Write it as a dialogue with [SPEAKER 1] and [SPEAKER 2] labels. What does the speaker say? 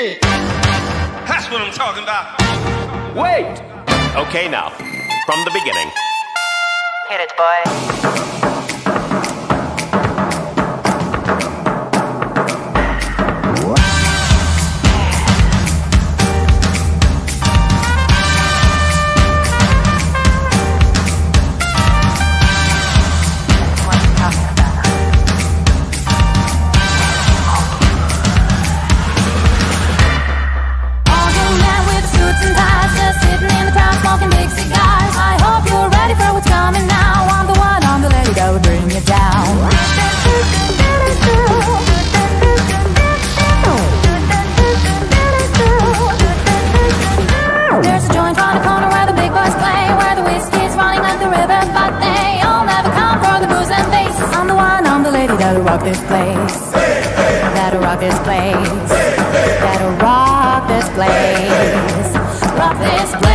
[SPEAKER 1] it.
[SPEAKER 2] That's what I'm talking about.
[SPEAKER 3] Wait! Okay, now, from the beginning.
[SPEAKER 4] Hit it, boy.
[SPEAKER 5] love, but they all never come from the booze and bass. I'm the one, I'm the lady that'll rock this place. That'll rock this place. That'll rock this place. Rock this place.